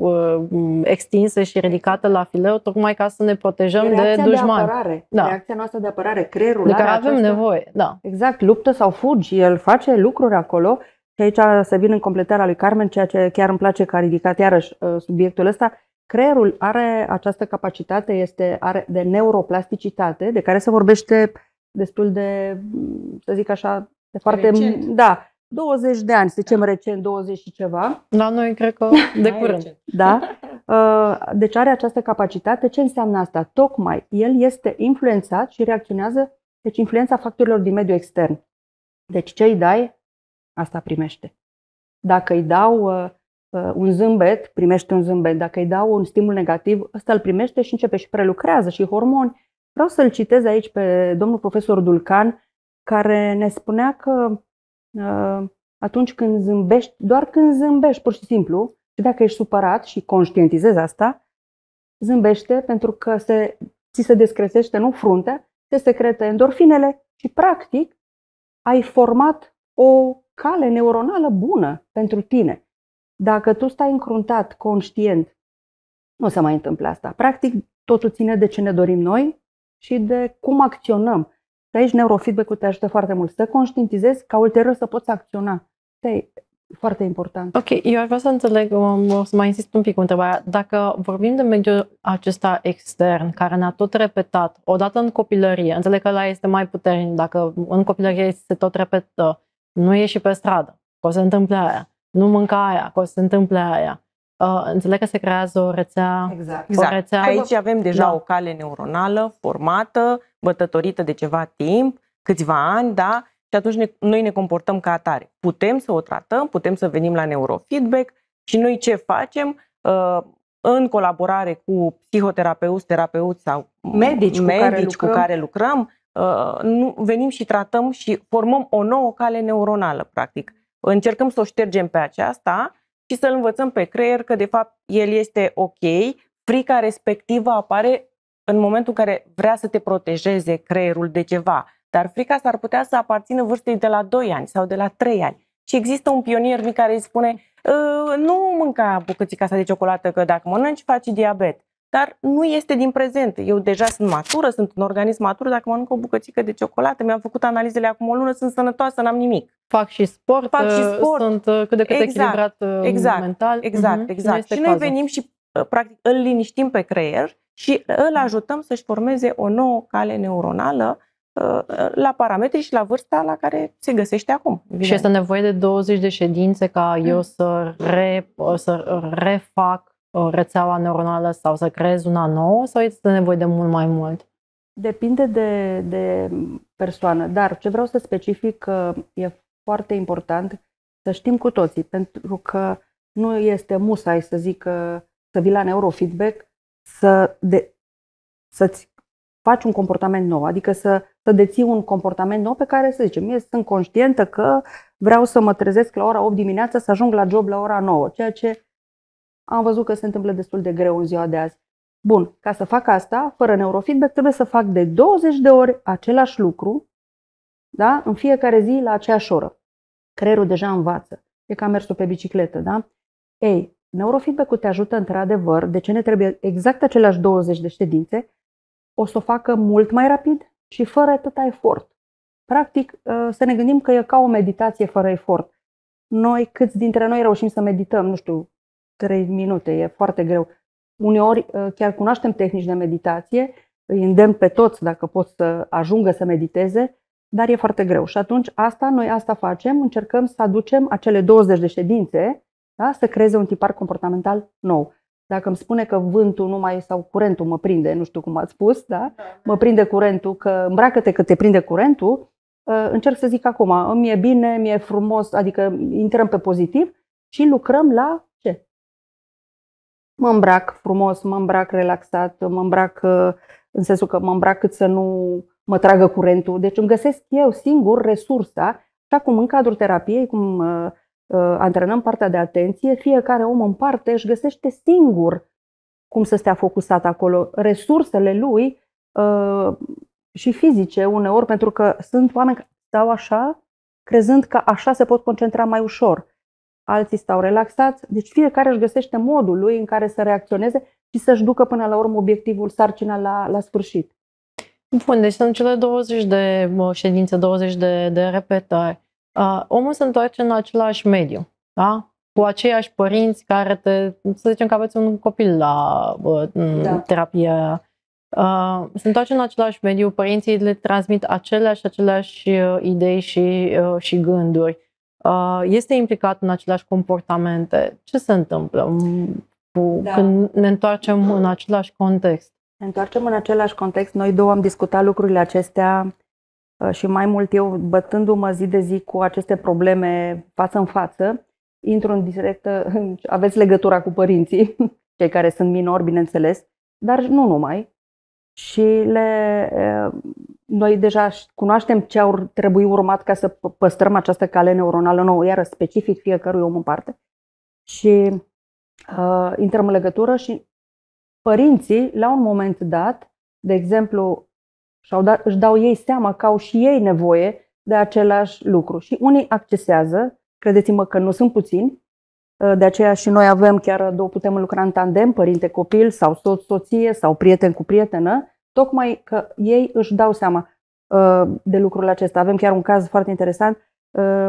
[SPEAKER 1] uh, uh, extinse și ridicate la fileu, tocmai ca să ne protejăm de dușmani.
[SPEAKER 2] De apărare. Da. Reacția noastră de apărare, creierul
[SPEAKER 1] De care avem această... nevoie, da.
[SPEAKER 2] Exact, luptă sau fugi, el face lucruri acolo și aici să vin în completarea lui Carmen, ceea ce chiar îmi place că a ridicat iarăși uh, subiectul ăsta, creierul are această capacitate este are de neuroplasticitate, de care se vorbește destul de, să zic așa, de foarte...
[SPEAKER 3] Recent.
[SPEAKER 2] Da, 20 de ani, să zicem recent, 20 și ceva.
[SPEAKER 1] La noi cred că [LAUGHS] de
[SPEAKER 3] Mai
[SPEAKER 1] curând.
[SPEAKER 3] recent.
[SPEAKER 2] Da? [LAUGHS] Uh, Deci are această capacitate. Ce înseamnă asta? Tocmai el este influențat și reacționează, deci influența factorilor din mediul extern. Deci ce îi dai, asta primește. Dacă îi dau uh, uh, un zâmbet, primește un zâmbet. Dacă îi dau un stimul negativ, ăsta îl primește și începe și prelucrează și hormoni. Vreau să-l citez aici pe domnul profesor Dulcan, care ne spunea că uh, atunci când zâmbești, doar când zâmbești pur și simplu, și dacă ești supărat și conștientizezi asta, zâmbește pentru că se, ți se descresește, nu fruntea, se secretă endorfinele și, practic, ai format o cale neuronală bună pentru tine. Dacă tu stai încruntat, conștient, nu se mai întâmplă asta. Practic, totul ține de ce ne dorim noi și de cum acționăm. Și aici neurofeedback-ul te ajută foarte mult să conștientizezi ca ulterior să poți acționa. Asta e foarte important.
[SPEAKER 1] Ok, eu ar vrea să înțeleg, um, o să mai insist un pic cu întrebarea. Dacă vorbim de mediul acesta extern, care ne-a tot repetat, odată în copilărie, înțeleg că ăla este mai puternic, dacă în copilărie se tot repetă, nu ieși pe stradă, că o să se întâmple aia, nu mânca aia, că o să se întâmple aia. Uh, înțeleg că se creează o rețea,
[SPEAKER 2] Exact.
[SPEAKER 3] Exact.
[SPEAKER 1] o rețea
[SPEAKER 3] Aici avem deja
[SPEAKER 1] Da.
[SPEAKER 3] o cale neuronală formată, bătătorită de ceva timp, câțiva ani, da? Și atunci ne, noi ne comportăm ca atare. Putem să o tratăm, putem să venim la neurofeedback și noi ce facem? Uh, în colaborare cu psihoterapeuți, terapeuți sau
[SPEAKER 2] Medici cu care
[SPEAKER 3] medici cu
[SPEAKER 2] lucrăm.
[SPEAKER 3] care lucrăm, uh, nu, venim și tratăm și formăm o nouă cale neuronală, practic. Încercăm să o ștergem pe aceasta și să-l învățăm pe creier că, de fapt, el este ok. Frica respectivă apare în momentul în care vrea să te protejeze creierul de ceva. Dar frica s-ar putea să aparțină vârstei de la 2 ani sau de la 3 ani. Și există un pionier mic care îi spune "Ă, nu mânca bucățica asta de ciocolată, că dacă mănânci faci diabet. Dar nu este din prezent. Eu deja sunt matură, sunt un organism matur, dacă mănânc o bucățică de ciocolată, mi-am făcut analizele acum o lună, sunt sănătoasă, n-am nimic.
[SPEAKER 1] fac și sport,
[SPEAKER 3] Fac și
[SPEAKER 1] uh,
[SPEAKER 3] sport.
[SPEAKER 1] sunt uh, cât de cât
[SPEAKER 3] Exact,
[SPEAKER 1] echilibrat uh,
[SPEAKER 3] exact,
[SPEAKER 1] mental.
[SPEAKER 3] Exact,
[SPEAKER 1] Mhm,
[SPEAKER 3] exact.
[SPEAKER 1] nu este
[SPEAKER 3] Și noi
[SPEAKER 1] cazul.
[SPEAKER 3] venim și uh, practic îl liniștim pe creier și îl ajutăm să-și formeze o nouă cale neuronală uh, la parametri și la vârsta la care se găsește acum.
[SPEAKER 1] Și
[SPEAKER 3] evident.
[SPEAKER 1] este nevoie de 20 de ședințe ca
[SPEAKER 3] Mm.
[SPEAKER 1] eu să, re, să refac uh, rețeaua neuronală sau să creez una nouă sau este nevoie de mult mai mult?
[SPEAKER 2] Depinde de, de persoană, dar ce vreau să specific că e foarte important să știm cu toții, pentru că nu este musai să zic că să vii la neurofeedback să de, să-ți faci un comportament nou, adică să, să deții un comportament nou pe care să zicem, eu sunt conștientă că vreau să mă trezesc la ora 8 dimineața să ajung la job la ora 9, ceea ce am văzut că se întâmplă destul de greu în ziua de azi. Bun, ca să fac asta, fără neurofeedback, trebuie să fac de 20 de ori același lucru, da? în fiecare zi la aceeași oră. Creierul deja învață. E ca mersul pe bicicletă, da? Ei, neurofeedback-ul te ajută într-adevăr, de ce ne trebuie exact aceleași 20 de ședințe, o să o facă mult mai rapid și fără atâta efort. Practic, ă, să ne gândim că e ca o meditație fără efort. Noi, câți dintre noi reușim să medităm, nu știu, 3 minute, e foarte greu. Uneori ă, chiar cunoaștem tehnici de meditație, îi îndemn pe toți dacă pot să ajungă să mediteze, dar e foarte greu. Și atunci asta, noi asta facem, încercăm să aducem acele 20 de ședințe, da? să creeze un tipar comportamental nou. Dacă îmi spune că vântul nu mai sau curentul mă prinde, nu știu cum ați spus, da? mă prinde curentul, că îmbracă-te că te prinde curentul, ă, încerc să zic acum, îmi e bine, mi-e frumos, adică intrăm pe pozitiv și lucrăm la ce? Mă îmbrac frumos, mă îmbrac relaxat, mă îmbrac ă, în sensul că mă îmbrac cât să nu mă tragă curentul. Deci îmi găsesc eu singur resursa, așa cum în cadrul terapiei, cum uh, uh, antrenăm partea de atenție, fiecare om în parte își găsește singur cum să stea focusat acolo, resursele lui uh, și fizice uneori, pentru că sunt oameni care stau așa, crezând că așa se pot concentra mai ușor. Alții stau relaxați, deci fiecare își găsește modul lui în care să reacționeze și să-și ducă până la urmă obiectivul, sarcina la, la sfârșit.
[SPEAKER 1] Bun, deci sunt cele 20 de mă, ședințe, 20 de, de repetări. Uh, omul se întoarce în același mediu, da? cu aceiași părinți care te, să zicem că aveți un copil la da. terapie. Uh, se întoarce în același mediu, părinții le transmit aceleași, aceleași uh, idei și, uh, și gânduri. Uh, este implicat în aceleași comportamente. Ce se întâmplă cu, da. când ne întoarcem în același context?
[SPEAKER 2] Ne întoarcem în același context. Noi două am discutat lucrurile acestea uh, și mai mult eu, bătându-mă zi de zi cu aceste probleme față în față, intru în directă, aveți legătura cu părinții, [LAUGHS] cei care sunt minori, bineînțeles, dar nu numai. Și le, uh, noi deja cunoaștem ce ar trebui urmat ca să păstrăm această cale neuronală nouă, iar specific fiecărui om în parte. Și uh, intrăm în legătură și părinții, la un moment dat, de exemplu, și-au dat, își dau ei seama că au și ei nevoie de același lucru. Și unii accesează, credeți-mă că nu sunt puțini, de aceea și noi avem chiar două, putem lucra în tandem, părinte-copil sau soț-soție sau prieten cu prietenă, tocmai că ei își dau seama uh, de lucrul acesta. Avem chiar un caz foarte interesant, uh,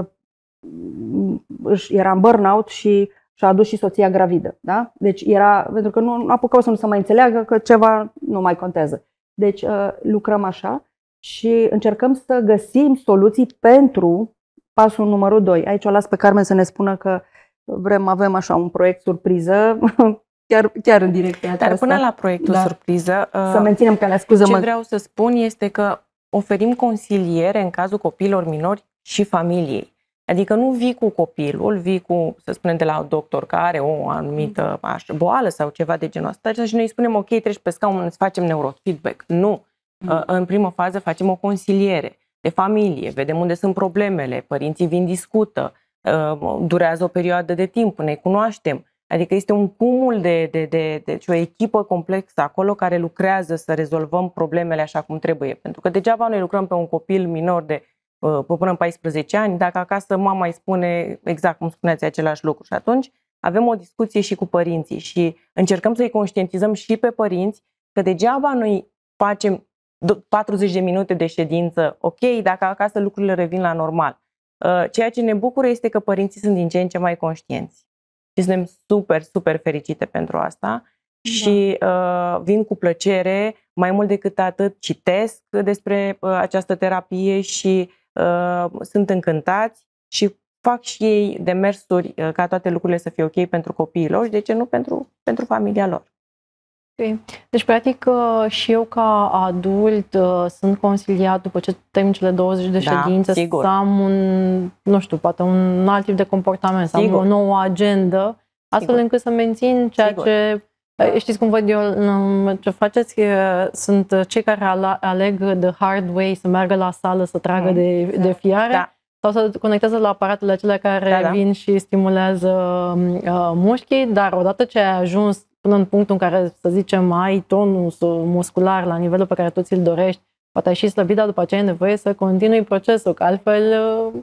[SPEAKER 2] era în burnout și și-a adus și soția gravidă. Da? Deci era, pentru că nu apucau să nu se mai înțeleagă că ceva nu mai contează. Deci uh, lucrăm așa și încercăm să găsim soluții pentru pasul numărul 2. Aici o las pe Carmen să ne spună că vrem, avem așa un proiect surpriză, [LAUGHS] chiar, chiar în direcția
[SPEAKER 3] Dar asta. până la proiectul da. surpriză,
[SPEAKER 2] uh, să menținem calea, scuză-mă.
[SPEAKER 3] Ce vreau să spun este că oferim consiliere în cazul copiilor minori și familiei. Adică nu vii cu copilul, vii cu, să spunem, de la un doctor care are o anumită așa, boală sau ceva de genul ăsta și noi îi spunem, ok, treci pe scaun, îți facem neurofeedback. Nu. Mm. În primă fază facem o consiliere de familie, vedem unde sunt problemele, părinții vin, discută, ă, durează o perioadă de timp, ne cunoaștem. Adică este un cumul de, de, de, de, de o echipă complexă acolo care lucrează să rezolvăm problemele așa cum trebuie. Pentru că degeaba noi lucrăm pe un copil minor de până în 14 ani, dacă acasă mama îi spune exact cum spuneați același lucru. Și atunci avem o discuție și cu părinții și încercăm să-i conștientizăm și pe părinți că degeaba noi facem 40 de minute de ședință, ok, dacă acasă lucrurile revin la normal. Uh, ceea ce ne bucură este că părinții sunt din ce în ce mai conștienți. Și suntem super, super fericite pentru asta da. și uh, vin cu plăcere, mai mult decât atât citesc despre uh, această terapie și Uh, sunt încântați și fac și ei demersuri uh, ca toate lucrurile să fie ok pentru copiii lor și de ce nu pentru, pentru familia lor.
[SPEAKER 1] Okay. Deci, practic, uh, și eu ca adult sunt consiliat după ce termin cele 20 de da, ședințe sigur. să am un, nu știu, poate un alt tip de comportament, să am o nouă agendă, astfel sigur. încât să mențin ceea sigur. ce Știți cum văd eu ce faceți? Sunt cei care aleg the hard way să meargă la sală să tragă mm, de, de da. fiare da. sau să conectează la aparatele acelea care da, da. vin și stimulează uh, mușchii, dar odată ce ai ajuns până în punctul în care, să zicem, ai tonus muscular la nivelul pe care tu ți-l dorești, poate ai și slăbit, dar după aceea ai nevoie să continui procesul, că altfel uh,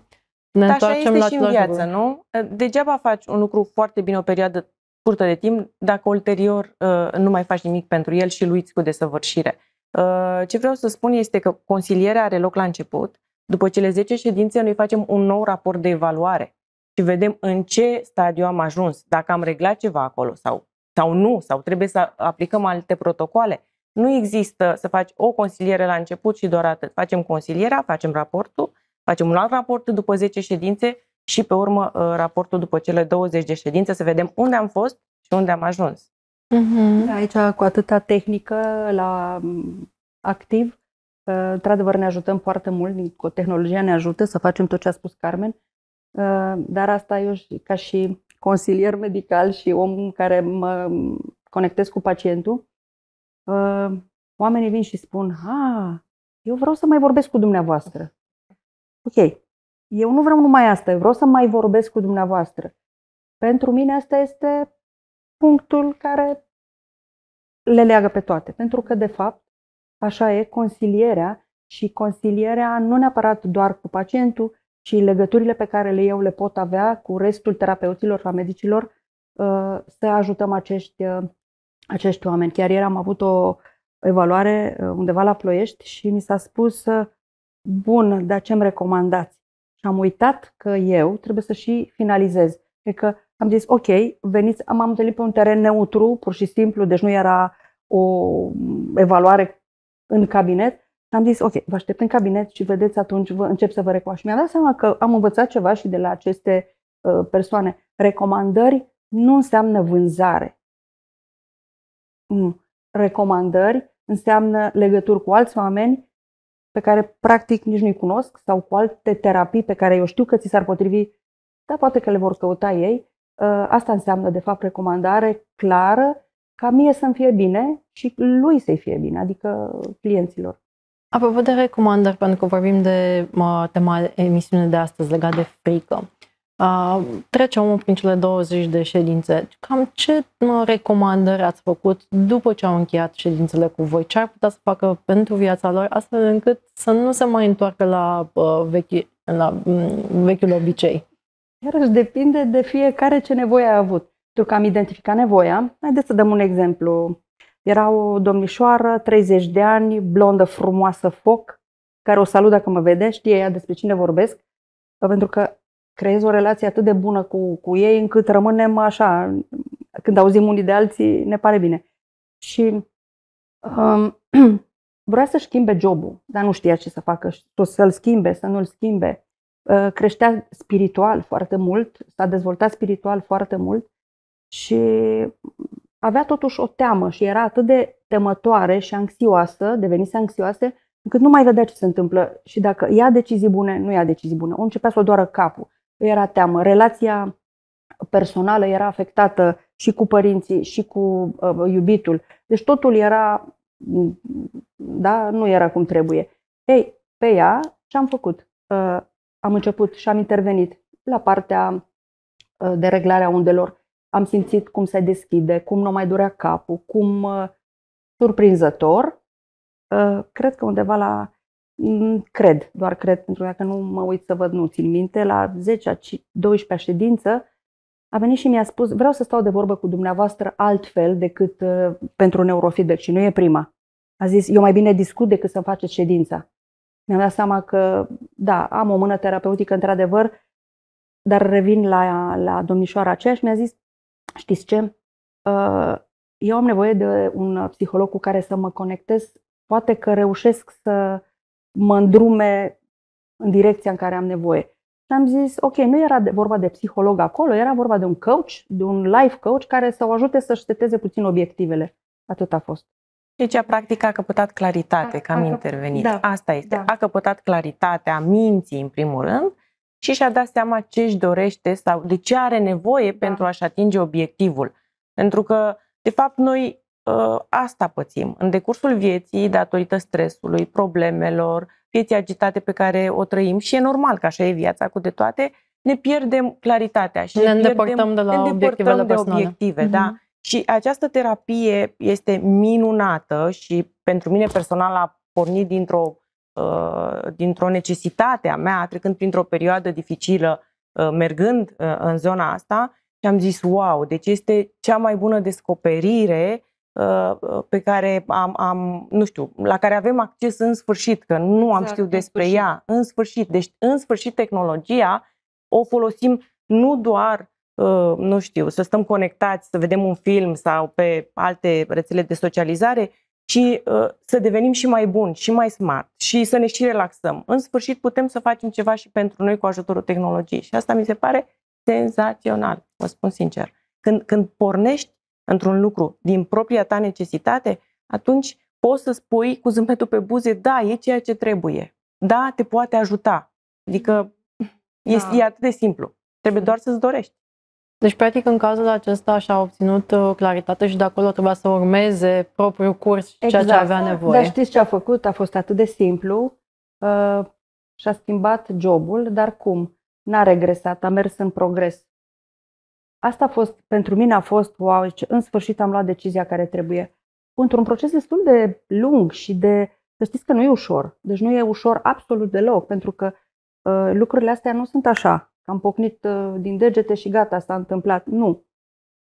[SPEAKER 1] ne da, întoarcem
[SPEAKER 3] așa
[SPEAKER 1] este
[SPEAKER 3] la și în viață, nu? Degeaba faci un lucru foarte bine o perioadă scurtă de timp, dacă ulterior uh, nu mai faci nimic pentru el și îl uiți cu desăvârșire. Uh, ce vreau să spun este că consilierea are loc la început. După cele 10 ședințe, noi facem un nou raport de evaluare și vedem în ce stadiu am ajuns, dacă am reglat ceva acolo sau, sau nu, sau trebuie să aplicăm alte protocoale. Nu există să faci o consiliere la început și doar atât. Facem consilierea, facem raportul, facem un alt raport după 10 ședințe și pe urmă uh, raportul după cele 20 de ședințe să vedem unde am fost și unde am ajuns.
[SPEAKER 2] Uh-huh. Aici, cu atâta tehnică la mm, activ, uh, într-adevăr ne ajutăm foarte mult, cu tehnologia ne ajută să facem tot ce a spus Carmen, uh, dar asta eu ca și consilier medical și om care mă conectez cu pacientul, oamenii vin și spun, ha, eu vreau să mai vorbesc cu dumneavoastră. Ok, eu nu vreau numai asta, eu vreau să mai vorbesc cu dumneavoastră. Pentru mine asta este punctul care le leagă pe toate. Pentru că, de fapt, așa e consilierea și consilierea nu neapărat doar cu pacientul, ci legăturile pe care le eu le pot avea cu restul terapeuților și a medicilor uh, să ajutăm acești, uh, acești oameni. Chiar ieri am avut o evaluare uh, undeva la Ploiești și mi s-a spus bun, dar ce-mi recomandați? Și am uitat că eu trebuie să și finalizez. E că am zis, ok, veniți, m-am întâlnit pe un teren neutru, pur și simplu, deci nu era o evaluare în cabinet. Am zis, ok, vă aștept în cabinet și vedeți atunci, vă încep să vă recunosc. Și mi-am dat seama că am învățat ceva și de la aceste uh, persoane. Recomandări nu înseamnă vânzare. Nu. Recomandări înseamnă legături cu alți oameni pe care practic nici nu-i cunosc sau cu alte terapii pe care eu știu că ți s-ar potrivi, dar poate că le vor căuta ei. Uh, asta înseamnă, de fapt, recomandare clară ca mie să-mi fie bine și lui să-i fie bine, adică clienților.
[SPEAKER 1] Apropo de recomandări, pentru că vorbim de tema emisiunii de astăzi legat de frică, Uh, trece omul prin cele 20 de ședințe. Cam ce recomandări ați făcut după ce au încheiat ședințele cu voi? Ce ar putea să facă pentru viața lor astfel încât să nu se mai întoarcă la, uh, vechi, la um, vechiul obicei?
[SPEAKER 2] Iarăși depinde de fiecare ce nevoie a avut. Pentru că am identificat nevoia, haideți să dăm un exemplu. Era o domnișoară, 30 de ani, blondă, frumoasă, foc, care o salut dacă mă vede, știe ea despre cine vorbesc, pentru că creez o relație atât de bună cu, cu ei încât rămânem așa, când auzim unii de alții, ne pare bine. Și um, [CLEARS THROAT] vrea să schimbe jobul, dar nu știa ce să facă, să-l schimbe, să nu-l schimbe. Uh, creștea spiritual foarte mult, s-a dezvoltat spiritual foarte mult și avea totuși o teamă și era atât de temătoare și anxioasă, devenise anxioasă, încât nu mai vedea ce se întâmplă și dacă ia decizii bune, nu ia decizii bune. O începea să o doară capul era teamă. Relația personală era afectată și cu părinții și cu uh, iubitul. Deci totul era, da, nu era cum trebuie. Ei, pe ea ce am făcut? Uh, am început și am intervenit la partea uh, de reglarea undelor. Am simțit cum se deschide, cum nu mai durea capul, cum uh, surprinzător. Uh, cred că undeva la Mm, cred, doar cred, pentru că dacă nu mă uit să văd, nu țin minte, la 10 12 ședință a venit și mi-a spus, vreau să stau de vorbă cu dumneavoastră altfel decât uh, pentru neurofeedback și nu e prima. A zis, eu mai bine discut decât să faceți ședința. Mi-am dat seama că, da, am o mână terapeutică într-adevăr, dar revin la, la domnișoara aceea și mi-a zis, știți ce, uh, eu am nevoie de un psiholog cu care să mă conectez, poate că reușesc să mă îndrume în direcția în care am nevoie. Și am zis, ok, nu era de, vorba de psiholog acolo, era vorba de un coach, de un life coach care să o ajute să-și seteze puțin obiectivele. Atât a fost.
[SPEAKER 3] Deci a practic a căpătat claritate, că am a, intervenit. Da, Asta este. Da. A căpătat claritatea minții, în primul rând, și și-a dat seama ce își dorește sau de ce are nevoie da. pentru a-și atinge obiectivul. Pentru că, de fapt, noi Ă, asta pățim. În decursul vieții, datorită stresului, problemelor, vieții agitate pe care o trăim și e normal că așa e viața cu de toate, ne pierdem claritatea și
[SPEAKER 1] ne, ne îndepărtăm de la ne obiectivele de obiective.
[SPEAKER 3] Mm-hmm. Da? Și această terapie este minunată și pentru mine personal a pornit dintr-o, uh, dintr-o necesitate a mea, trecând printr-o perioadă dificilă, uh, mergând uh, în zona asta și am zis, wow, deci este cea mai bună descoperire Uh, pe care am, am, nu știu, la care avem acces în sfârșit, că nu am exact, știut despre în ea, în sfârșit. Deci, în sfârșit, tehnologia o folosim nu doar, uh, nu știu, să stăm conectați, să vedem un film sau pe alte rețele de socializare, ci uh, să devenim și mai buni, și mai smart, și să ne și relaxăm. În sfârșit, putem să facem ceva și pentru noi cu ajutorul tehnologiei. Și asta mi se pare senzațional, vă spun sincer. Când, când pornești într-un lucru din propria ta necesitate, atunci poți să spui cu zâmbetul pe buze, da, e ceea ce trebuie. Da, te poate ajuta. Adică este, da. e atât de simplu. Trebuie doar să-ți dorești.
[SPEAKER 1] Deci, practic, în cazul acesta și-a obținut uh, claritate și de acolo trebuia să urmeze propriul curs exact. ceea ce exact. avea nevoie.
[SPEAKER 2] Dar știți ce a făcut? A fost atât de simplu. Uh, și-a schimbat jobul, dar cum? N-a regresat, a mers în progres. Asta a fost, pentru mine a fost, wow, deci în sfârșit am luat decizia care trebuie. Într-un proces destul de lung și de, să știți că nu e ușor. Deci nu e ușor absolut deloc, pentru că uh, lucrurile astea nu sunt așa. Că am pocnit uh, din degete și gata, s-a întâmplat. Nu.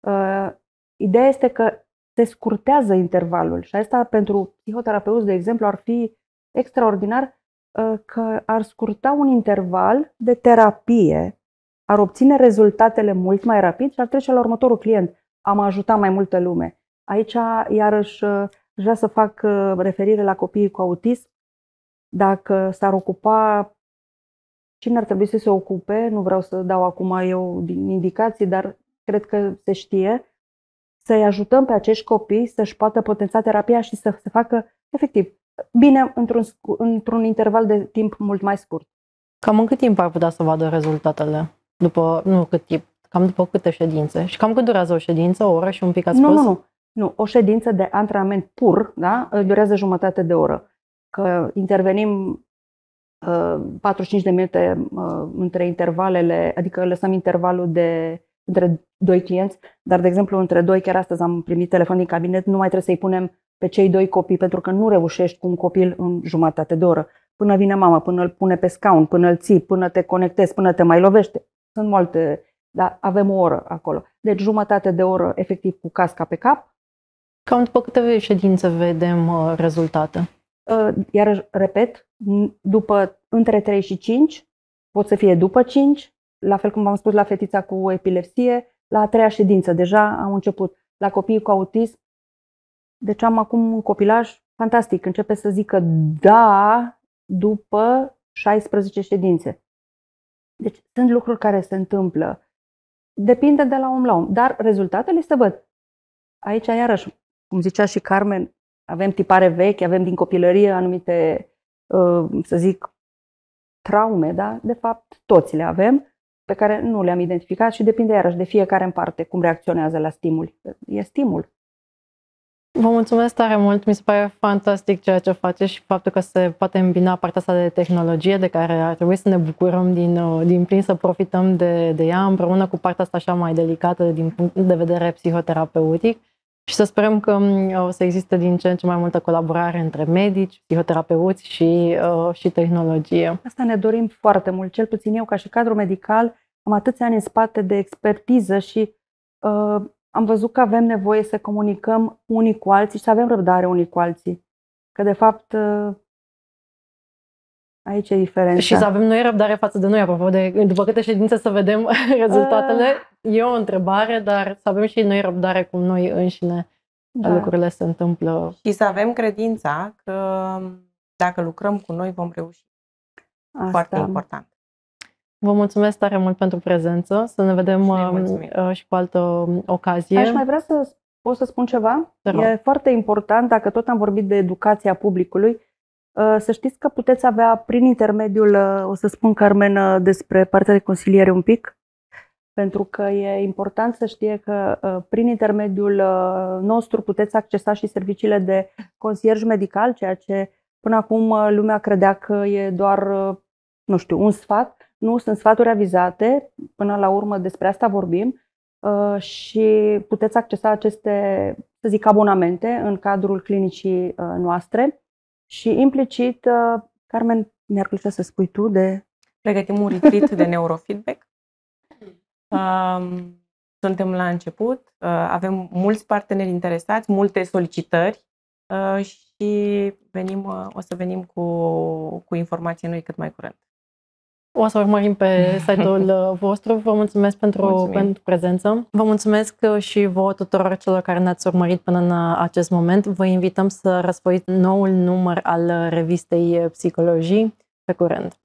[SPEAKER 2] Uh, ideea este că se scurtează intervalul și asta pentru psihoterapeuți, de exemplu, ar fi extraordinar uh, că ar scurta un interval de terapie ar obține rezultatele mult mai rapid și ar trece la următorul client. Am ajutat mai multă lume. Aici, iarăși, vrea să fac referire la copiii cu autism. Dacă s-ar ocupa cine ar trebui să se ocupe, nu vreau să dau acum eu din indicații, dar cred că se știe, să-i ajutăm pe acești copii să-și poată potența terapia și să se facă efectiv bine într-un, într-un interval de timp mult mai scurt.
[SPEAKER 1] Cam în cât timp ar putea să vadă rezultatele? După, nu cât timp, cam după câte ședințe? Și cam cât durează o ședință? O oră și un pic ați
[SPEAKER 2] nu,
[SPEAKER 1] spus?
[SPEAKER 2] Nu, nu, nu. O ședință de antrenament pur da, durează jumătate de oră. Că intervenim 45 uh, de minute uh, între intervalele, adică lăsăm intervalul de între doi clienți, dar, de exemplu, între doi, chiar astăzi am primit telefon din cabinet, nu mai trebuie să-i punem pe cei doi copii, pentru că nu reușești cu un copil în jumătate de oră. Până vine mama, până îl pune pe scaun, până îl ții, până te conectezi, până te mai lovește. Sunt multe, dar avem o oră acolo. Deci jumătate de oră, efectiv, cu casca pe cap.
[SPEAKER 1] Cam după câte ședințe vedem uh, rezultate?
[SPEAKER 2] Uh, iar, repet, după între 3 și 5, pot să fie după 5, la fel cum v-am spus la fetița cu epilepsie, la a treia ședință deja am început. La copiii cu autism, deci am acum un copilaj fantastic, începe să zică da după 16 ședințe. Deci sunt lucruri care se întâmplă. Depinde de la om la om, dar rezultatele se văd. Aici, iarăși, cum zicea și Carmen, avem tipare vechi, avem din copilărie anumite, uh, să zic, traume, da? De fapt, toți le avem, pe care nu le-am identificat și depinde iarăși de fiecare în parte cum reacționează la stimul. E stimul.
[SPEAKER 1] Vă mulțumesc tare mult, mi se pare fantastic ceea ce faceți și faptul că se poate îmbina partea asta de tehnologie de care ar trebui să ne bucurăm din, uh, din plin, să profităm de, de ea împreună cu partea asta așa mai delicată din punct de vedere psihoterapeutic și să sperăm că um, o să existe din ce în ce mai multă colaborare între medici, psihoterapeuți și, uh, și tehnologie.
[SPEAKER 2] Asta ne dorim foarte mult, cel puțin eu ca și cadru medical am atâția ani în spate de expertiză și uh, am văzut că avem nevoie să comunicăm unii cu alții și să avem răbdare unii cu alții. Că de fapt uh, aici e diferența.
[SPEAKER 1] Și să avem noi răbdare față de noi, apropo de după câte ședințe să vedem [LAUGHS] rezultatele. Uh. E o întrebare, dar să avem și noi răbdare cu noi înșine. Da. Lucrurile se întâmplă.
[SPEAKER 3] Și să avem credința că dacă lucrăm cu noi vom reuși. Asta. Foarte important.
[SPEAKER 1] Vă mulțumesc tare mult pentru prezență. Să ne vedem și, uh, și cu altă ocazie.
[SPEAKER 2] Aș mai vrea să pot să spun ceva. E foarte important, dacă tot am vorbit de educația publicului, uh, să știți că puteți avea prin intermediul, uh, o să spun Carmen despre partea de consiliere un pic, pentru că e important să știe că prin intermediul nostru puteți accesa și serviciile de consierj medical, ceea ce până acum lumea credea că e doar, nu știu, un sfat. Nu, sunt sfaturi avizate, până la urmă despre asta vorbim uh, și puteți accesa aceste, să zic, abonamente în cadrul clinicii uh, noastre și implicit, uh, Carmen, mi-ar plăcea să spui tu de...
[SPEAKER 3] Pregătim un retreat de neurofeedback. [LAUGHS] Um, suntem la început, avem mulți parteneri interesați, multe solicitări și venim, o să venim cu, cu informații noi cât mai curând.
[SPEAKER 1] O să urmărim pe [LAUGHS] site-ul uh, vostru. Vă mulțumesc pentru, pentru prezență. Vă mulțumesc uh, și vouă tuturor celor care ne-ați urmărit până în uh, acest moment. Vă invităm să răsfoiți noul număr al revistei Psihologii. Pe curând!